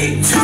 Take two.